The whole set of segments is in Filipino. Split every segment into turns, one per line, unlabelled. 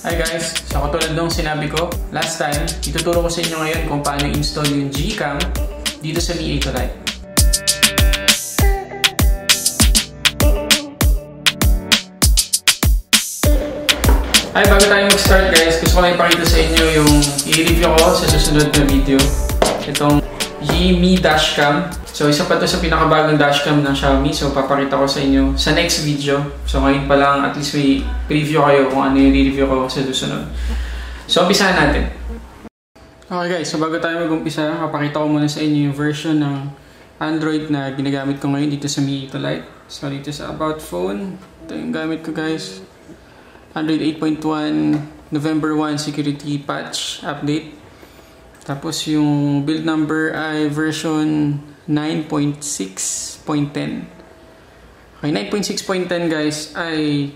Hi guys! So katulad nung sinabi ko last time, ituturo ko sa inyo ngayon kung paano install yung Gcam dito sa Mi 8 Lite. Ay, bago tayo mag-start guys, gusto ko lang ipakita sa inyo yung i-review ko sa susunod na video. Itong Yimi Dashcam. So, isa pa to sa pinakabagong dashcam ng Xiaomi. So, papakita ko sa inyo sa next video. So, ngayon pa lang at least may preview kayo kung ano yung review ko sa susunod. So, umpisahan natin. Okay guys, so bago tayo mag-umpisa, papakita ko muna sa inyo yung version ng Android na ginagamit ko ngayon dito sa Mi 8 Lite. So, dito sa About Phone, ito yung gamit ko guys. Android 8.1 November 1 security patch update. Tapos yung build number ay version 9.6.10. Okay, 9.6.10 guys ay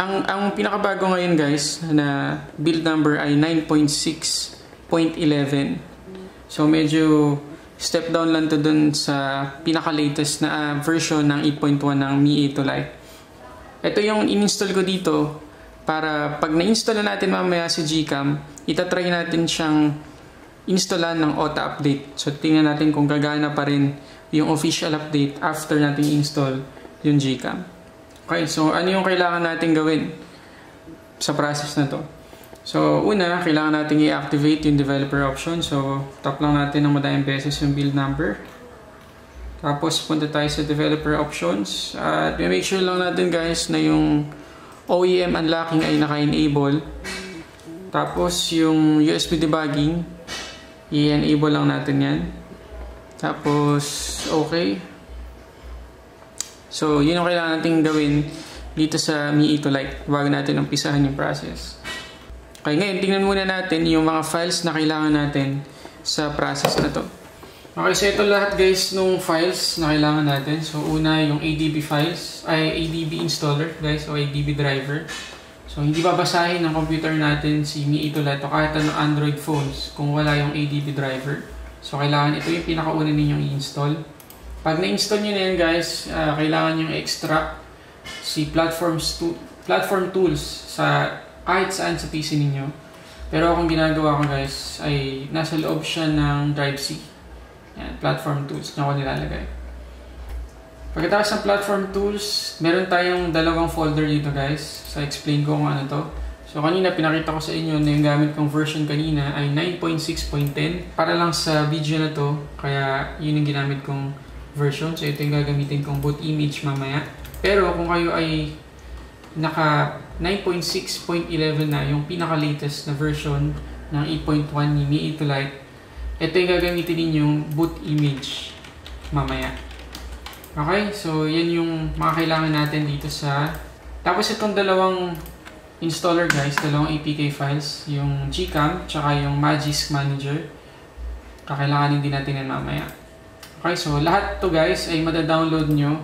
ang ang pinakabago ngayon guys na build number ay 9.6.11. So medyo step down lang to dun sa pinaka-latest na uh, version ng 8.1 ng Mi 8 Lite. Ito yung in-install ko dito para pag na-install na natin mamaya si Gcam, itatry natin siyang installan ng auto update. So tingnan natin kung gagana pa rin yung official update after natin install yung Gcam. Okay, so ano yung kailangan natin gawin sa process na to? So una, kailangan natin i-activate yung developer option. So tap lang natin ng madaming beses yung build number. Tapos, punta tayo sa developer options. At make sure lang natin guys na yung OEM unlocking ay naka-enable. Tapos, yung USB debugging, i-enable lang natin yan. Tapos, okay. So, yun ang kailangan natin gawin dito sa Mi 8 Lite bago natin umpisahan yung process. Okay, ngayon, tingnan muna natin yung mga files na kailangan natin sa process na to. Okay, so ito lahat guys nung files na kailangan natin. So una yung ADB files, ay ADB installer guys o ADB driver. So hindi babasahin ng computer natin si Mi 8 Lite o kahit anong Android phones kung wala yung ADB driver. So kailangan ito yung pinakauna ninyong i-install. Pag na-install nyo na yan guys, uh, kailangan yung extract si platforms to, platform tools sa kahit saan sa PC ninyo. Pero akong ginagawa ko guys ay nasa loob siya ng Drive C. Yan, platform tools na ako nilalagay. Pagkatapos ng platform tools, meron tayong dalawang folder dito guys. So, explain ko kung ano to. So, kanina pinakita ko sa inyo na yung gamit kong version kanina ay 9.6.10. Para lang sa video na to, kaya yun yung ginamit kong version. So, ito yung gagamitin kong boot image mamaya. Pero kung kayo ay naka 9.6.11 na, yung pinaka-latest na version ng 8.1 ni Mi 8 Lite, ito yung gagamitin ninyong boot image mamaya. Okay, so yan yung mga kailangan natin dito sa... Tapos itong dalawang installer guys, dalawang APK files, yung Gcam, tsaka yung Magisk Manager. Kakailanganin din natin yan mamaya. Okay, so lahat to guys ay madadownload nyo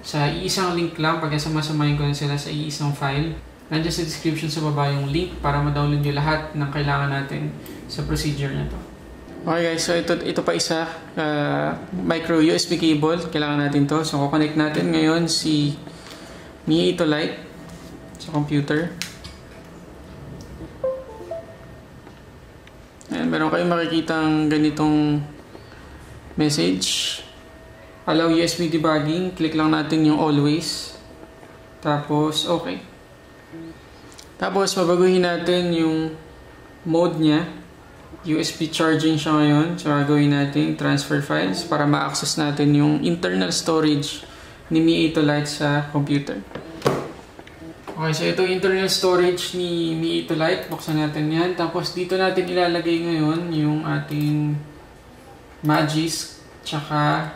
sa iisang link lang. Pag sama-samayin ko sila sa iisang file. Nandiyan sa description sa baba yung link para ma-download nyo lahat ng kailangan natin sa procedure na to. Okay guys, so ito, ito pa isa, uh, micro USB cable, kailangan natin to. So, connect natin ngayon si Mi 8 Lite sa computer. Ayan, meron kayong makikitang ganitong message. Allow USB debugging, click lang natin yung always. Tapos, okay. Tapos, mabaguhin natin yung mode niya. USB charging siya ngayon. So, gagawin natin transfer files para ma-access natin yung internal storage ni Mi 8 Lite sa computer. Okay, so ito internal storage ni Mi 8 Lite. Buksan natin yan. Tapos, dito natin ilalagay ngayon yung ating Magisk tsaka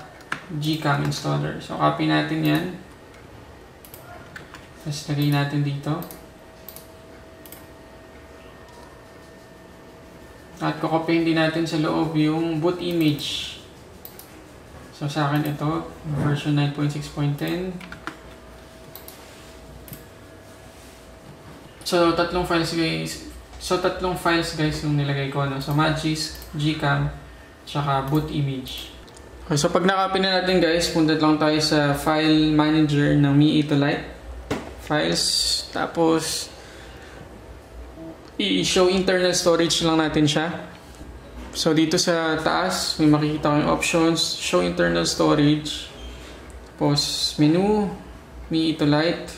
Gcam installer. So, copy natin yan. Tapos, lagay natin dito. At kukopyahin din natin sa loob yung boot image. So sa akin ito, version 9.6.10. So tatlong files guys, so tatlong files guys yung nilagay ko. No? So Magis, Gcam, tsaka boot image. Okay, so pag nakapin na natin guys, punta lang tayo sa file manager ng Mi 8 Lite. Files, tapos i-show internal storage lang natin siya. So dito sa taas, may makikita kayong options, show internal storage. Tapos menu, me ito light.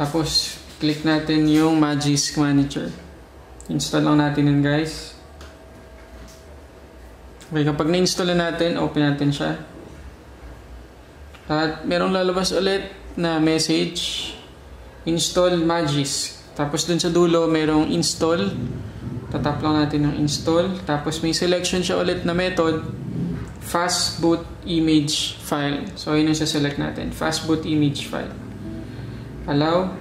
Tapos click natin yung Magisk Manager. Install lang natin yun guys. Okay, kapag na-install na natin, open natin siya. At merong lalabas ulit na message, install Magisk. Tapos dun sa dulo, merong install. Tatap lang natin ng install. Tapos may selection siya ulit na method, fast boot image file. So, yun yung sa-select natin. Fast boot image file. Allow.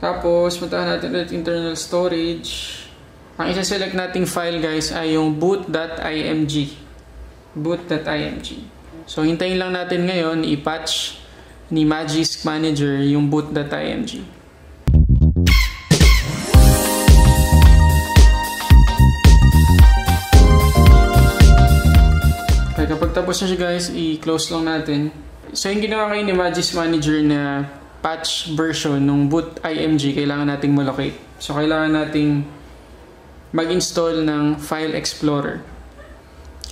Tapos, puntahan natin ulit internal storage. Ang isa-select nating file guys ay yung boot.img. Boot.img. So, hintayin lang natin ngayon i-patch ni Magisk Manager yung boot.img. kapag tapos na siya guys, i-close lang natin. So, yung ginawa kayo ni Magisk Manager na patch version ng boot IMG, kailangan nating malocate. So, kailangan nating mag-install ng File Explorer.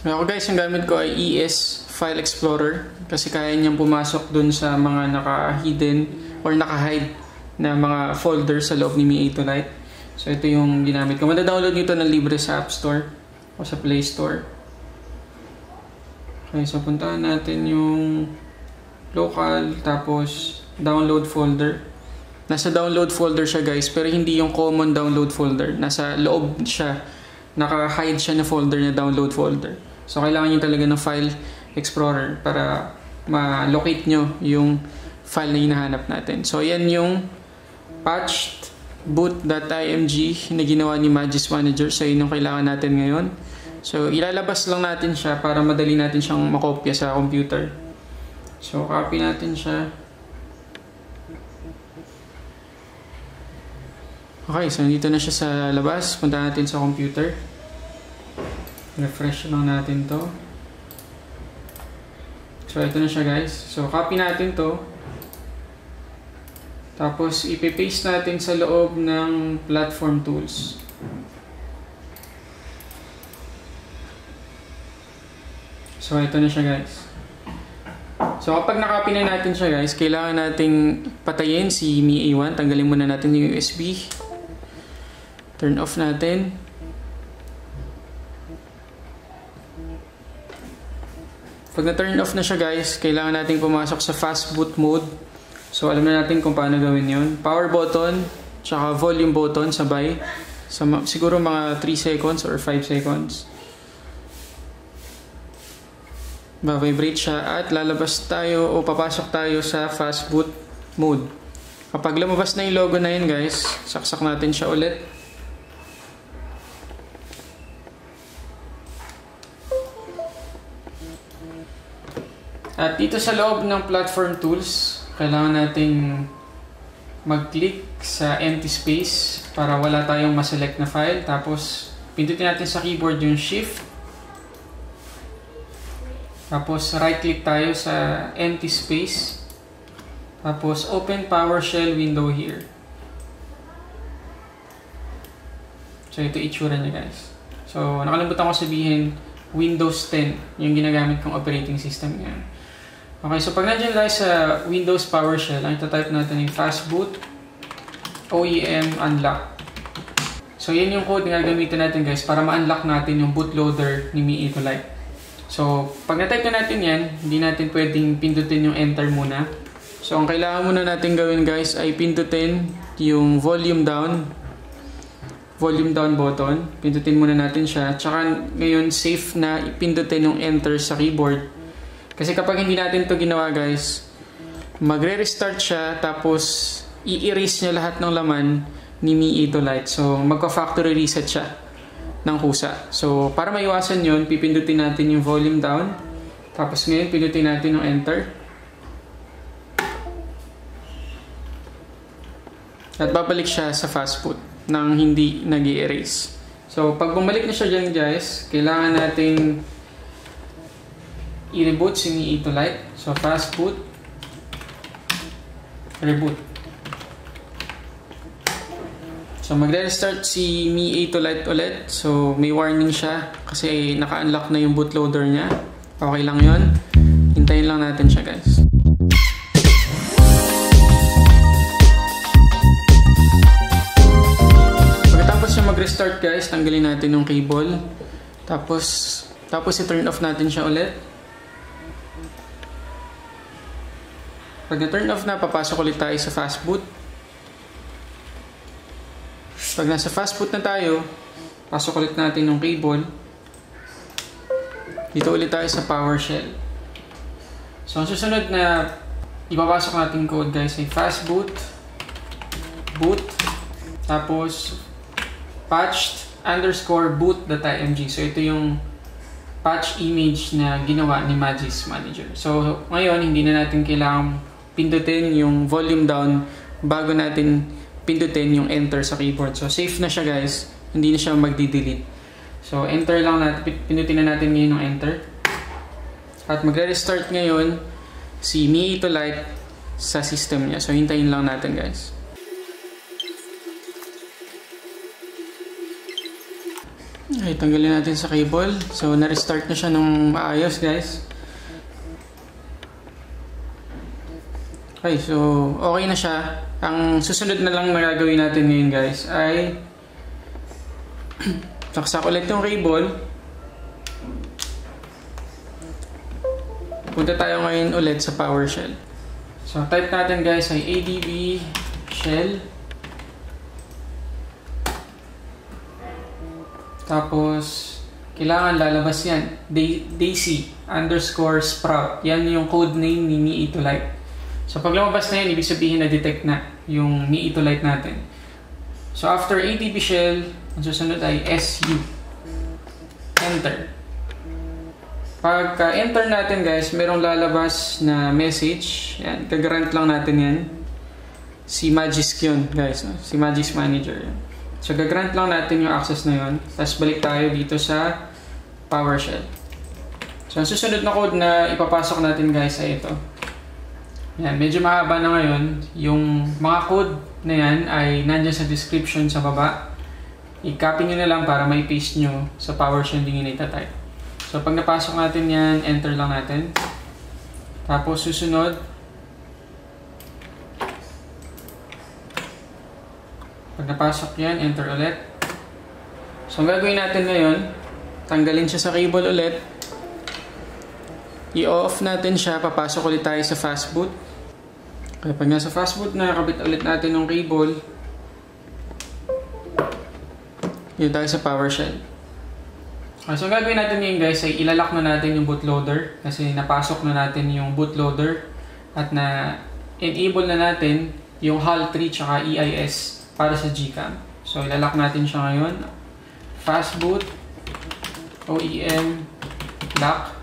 Ako guys, yung gamit ko ay ES File Explorer kasi kaya niyang pumasok dun sa mga naka-hidden or naka-hide na mga folder sa loob ni Mi 8 Lite. So ito yung ginamit ko. Mada-download nyo ito ng libre sa App Store o sa Play Store. Okay, so puntahan natin yung local tapos download folder. Nasa download folder siya guys, pero hindi yung common download folder. Nasa loob siya. Naka-hide siya na folder na download folder. So, kailangan nyo talaga ng file explorer para ma-locate nyo yung file na hinahanap natin. So, yan yung patched boot.img na ginawa ni Magis Manager. So, yun yung kailangan natin ngayon. So, ilalabas lang natin siya para madali natin siyang makopya sa computer. So, copy natin siya. Okay, so nandito na siya sa labas. Punta natin sa computer. Refresh lang natin to. So, ito na siya guys. So, copy natin to. Tapos, ipipaste natin sa loob ng platform tools. So, ito na siya guys. So, kapag nakopy na natin siya guys, kailangan nating patayin si Mi A1. Tanggalin muna natin yung USB. Turn off natin. Pag na-turn off na siya guys, kailangan nating pumasok sa fast boot mode. So alam na natin kung paano gawin yon. Power button, tsaka volume button sabay. Sa siguro mga 3 seconds or 5 seconds. Ba-vibrate siya at lalabas tayo o papasok tayo sa fast boot mode. Kapag lumabas na yung logo na yun guys, saksak natin siya ulit. At dito sa loob ng platform tools, kailangan nating mag-click sa empty space para wala tayong ma-select na file. Tapos, pindutin natin sa keyboard yung shift. Tapos, right-click tayo sa empty space. Tapos, open PowerShell window here. So, ito itsura niya guys. So, nakalimutan ko sabihin, Windows 10 yung ginagamit kong operating system ngayon. Okay, so pag nandiyan tayo sa Windows PowerShell, ang itatype natin yung fastboot OEM unlock. So, yan yung code na gagamitin natin guys para ma-unlock natin yung bootloader ni Mi 8 Lite. So, pag na-type na natin yan, hindi natin pwedeng pindutin yung enter muna. So, ang kailangan muna natin gawin guys ay pindutin yung volume down volume down button. Pindutin muna natin siya. Tsaka ngayon, safe na pindutin yung enter sa keyboard kasi kapag hindi natin to ginawa guys, magre-restart siya tapos i-erase niya lahat ng laman ni Mi 8 Lite. So magka-factory reset siya ng kusa. So para maiwasan yon pipindutin natin yung volume down. Tapos ngayon pindutin natin yung enter. At babalik siya sa fast food nang hindi nag erase So pag bumalik na siya dyan guys, kailangan nating i-reboot si 8 Lite. So, fast boot, reboot. So magre-restart si Mi 8 Lite ulit. So may warning siya kasi naka-unlock na yung bootloader niya. Okay lang yon. Hintayin lang natin siya guys. Pagkatapos siya mag-restart guys, tanggalin natin yung cable. Tapos, tapos i-turn off natin siya ulit. Pag na-turn off na, papasok ulit tayo sa fastboot. Pag nasa fastboot na tayo, pasok ulit natin yung cable. Dito ulit tayo sa PowerShell. So, ang susunod na ipapasok natin code guys ay fastboot, boot, tapos patched underscore boot.img. So, ito yung patch image na ginawa ni Magis Manager. So, ngayon, hindi na natin kailangang pindutin yung volume down bago natin pindutin yung enter sa keyboard. So, safe na siya guys. Hindi na siya magdi-delete. So, enter lang natin. Pindutin na natin ngayon yung enter. At magre-restart ngayon si Mi to Lite sa system niya. So, hintayin lang natin guys. Okay, tanggalin natin sa cable. So, na-restart na siya ng maayos guys. Okay, so okay na siya. Ang susunod na lang na natin ngayon guys ay saksak ulit yung cable. Punta tayo ngayon ulit sa PowerShell. So type natin guys ay adb shell Tapos, kailangan lalabas yan. Daisy underscore sprout. Yan yung code name ni Mi Ito Lite. So pag lumabas na yan, ibig sabihin na detect na yung Mi Ito Lite natin. So after ADB shell, ang susunod ay SU. Enter. Pagka enter natin guys, merong lalabas na message. Yan, kagrant lang natin yan. Si Magisk yun guys. No? Si Magisk Manager yan. So gagrant lang natin yung access na yun. Tapos balik tayo dito sa PowerShell. So ang susunod na code na ipapasok natin guys ay ito. Yan, medyo mahaba na ngayon. Yung mga code na yan ay nandyan sa description sa baba. I-copy nyo na lang para may paste nyo sa PowerShell din yung type. So, pag napasok natin yan, enter lang natin. Tapos, susunod. Pag napasok yan, enter ulit. So, ang gagawin natin ngayon, tanggalin siya sa cable ulit i-off natin siya, papasok ulit tayo sa fastboot. Kaya pag nasa fastboot na, kabit ulit natin ng cable. Dito tayo sa PowerShell. Okay, so gagawin natin ngayon guys ay ilalak na natin yung bootloader kasi napasok na natin yung bootloader at na enable na natin yung HAL3 tsaka EIS para sa GCAM. So ilalak natin siya ngayon. Fastboot OEM lock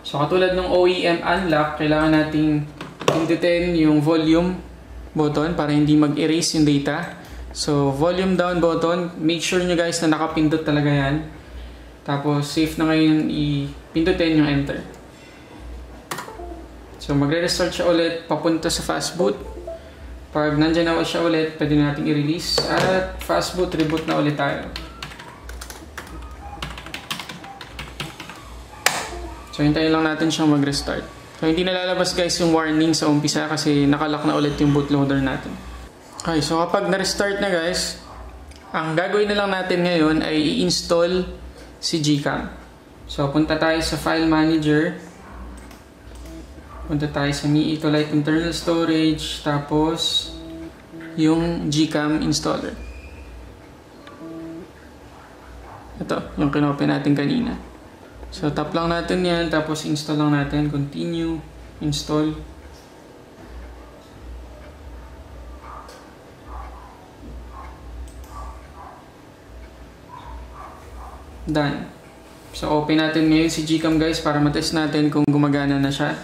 So katulad ng OEM unlock, kailangan nating pindutin yung volume button para hindi mag-erase yung data. So volume down button, make sure nyo guys na nakapindot talaga yan. Tapos safe na ngayon ipindutin yung enter. So magre-restart siya ulit papunta sa fastboot. Pag nandyan na siya ulit, pwede nating i-release at fastboot reboot na ulit tayo. So, hintayin lang natin siyang mag-restart. So, hindi nalalabas guys yung warning sa umpisa kasi nakalock na ulit yung bootloader natin. Okay, so kapag na-restart na guys, ang gagawin na lang natin ngayon ay i-install si Gcam. So, punta tayo sa File Manager. Punta tayo sa Mi Ito Lite Internal Storage. Tapos, yung Gcam installer. Ito, yung kinopen natin kanina. So, tap lang natin yan, tapos install lang natin. Continue, install. Done. So, open natin ngayon si Gcam guys para matest natin kung gumagana na siya.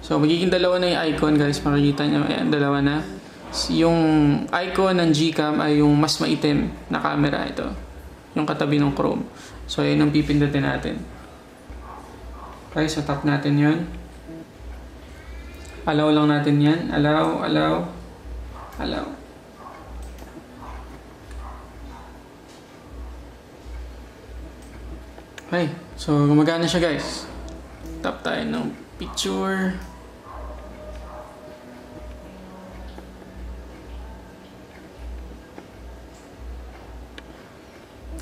So, magiging dalawa na yung icon guys. Makikita nyo, ayan, dalawa na. Yung icon ng Gcam ay yung mas maitim na camera ito yung katabi ng Chrome. So, yun ang pipindutin natin. Okay, so tap natin yun. Allow lang natin yan. Allow, allow, allow. Okay, so gumagana siya guys. Tap tayo ng picture.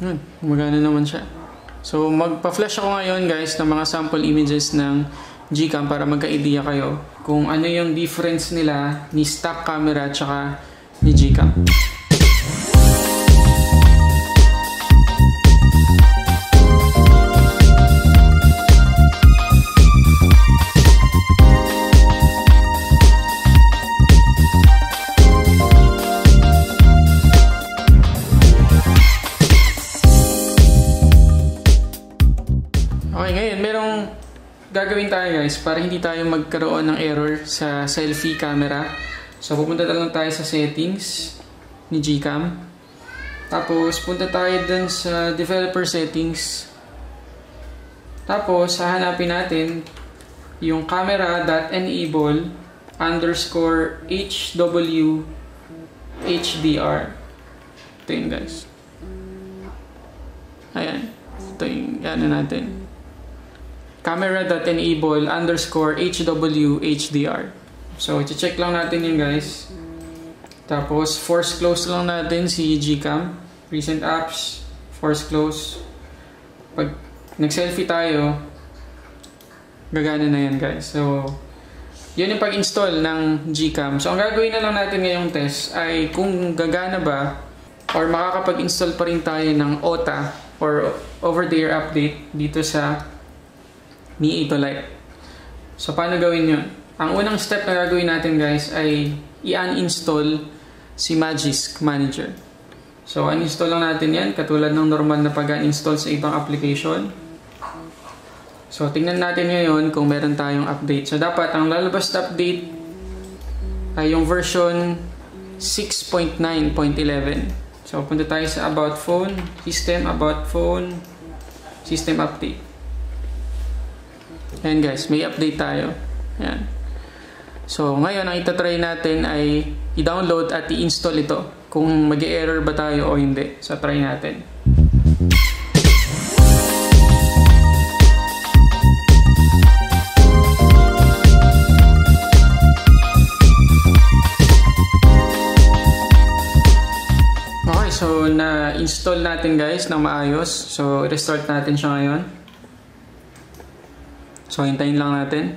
Yun, gumagana naman siya. So magpa-flash ako ngayon guys ng mga sample images ng Gcam para magka-idea kayo kung ano yung difference nila ni stock camera at saka ni Gcam. Gagawin tayo guys para hindi tayo magkaroon ng error sa selfie camera. So pupunta lang tayo sa settings ni Gcam. Tapos punta tayo dun sa developer settings. Tapos hahanapin natin yung camera.enable underscore HW HDR. Ito yun guys. Ayan. Ito yung ano natin camera.enable underscore HW HDR. So, check lang natin yun guys. Tapos, force close lang natin si Gcam. Recent apps, force close. Pag nag-selfie tayo, gagana na yan guys. So, yun yung pag-install ng Gcam. So, ang gagawin na lang natin ngayong test ay kung gagana ba or makakapag-install pa rin tayo ng OTA or over-the-air update dito sa Mi 8 Lite. So, paano gawin yun? Ang unang step na gagawin natin guys ay i-uninstall si Magisk Manager. So, uninstall lang natin yan katulad ng normal na pag-uninstall sa ibang application. So, tingnan natin ngayon kung meron tayong update. So, dapat ang lalabas na update ay yung version 6.9.11. So, punta tayo sa About Phone, System, About Phone, System Update. Ayan guys, may update tayo. Ayan. So, ngayon ang itatry natin ay i-download at i-install ito. Kung mag error ba tayo o hindi. So, try natin. Okay, so na-install natin guys ng maayos. So, restart natin siya ngayon. So, hintayin lang natin.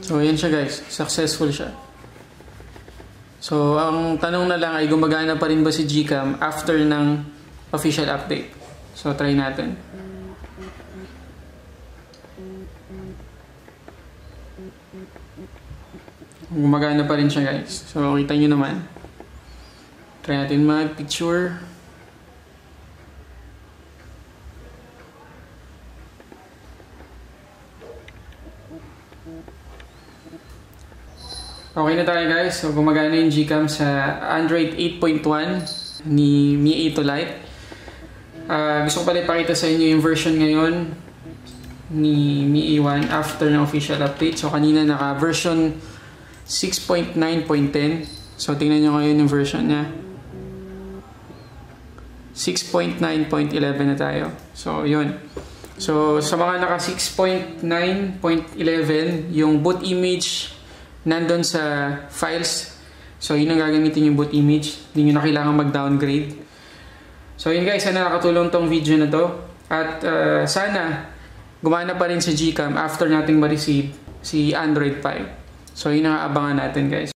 So, ayan siya guys. Successful siya. So, ang tanong na lang ay gumagana pa rin ba si Gcam after ng official update. So, try natin. Gumagana pa rin siya guys. So, kita nyo naman. Try natin mag-picture. Okay na tayo guys. So gumagana yung Gcam sa Android 8.1 ni Mi 8 Lite. Uh, gusto ko pala ipakita sa inyo yung version ngayon ni Mi A1 after ng official update. So kanina naka version 6.9.10. So tingnan nyo ngayon yung version niya. 6.9.11 na tayo. So yun. So sa mga naka 6.9.11 yung boot image nandun sa files. So, yun ang gagamitin yung boot image. Hindi nyo na kailangan mag-downgrade. So, yun guys. Sana nakatulong tong video na to. At uh, sana gumana pa rin sa Gcam after nating ma-receive si Android 5. So, yun ang abangan natin guys.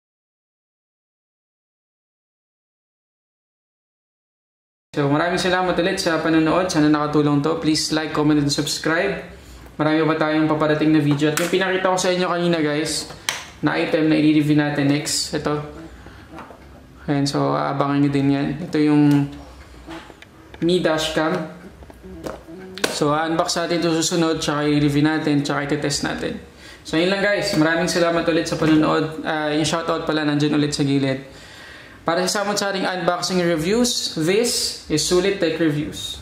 So, maraming salamat ulit sa panonood. Sana nakatulong to. Please like, comment, and subscribe. Marami pa tayong paparating na video. At yung pinakita ko sa inyo kanina guys, na item na i-review natin next. Ito. Ayan, so abangan nyo din yan. Ito yung Mi Dashcam. So unbox natin ito susunod, tsaka i-review natin, tsaka i-test natin. So yun lang guys. Maraming salamat ulit sa panonood. Uh, yung shoutout pala nandyan ulit sa gilid. Para sa samot sa ating unboxing reviews, this is Sulit Tech Reviews.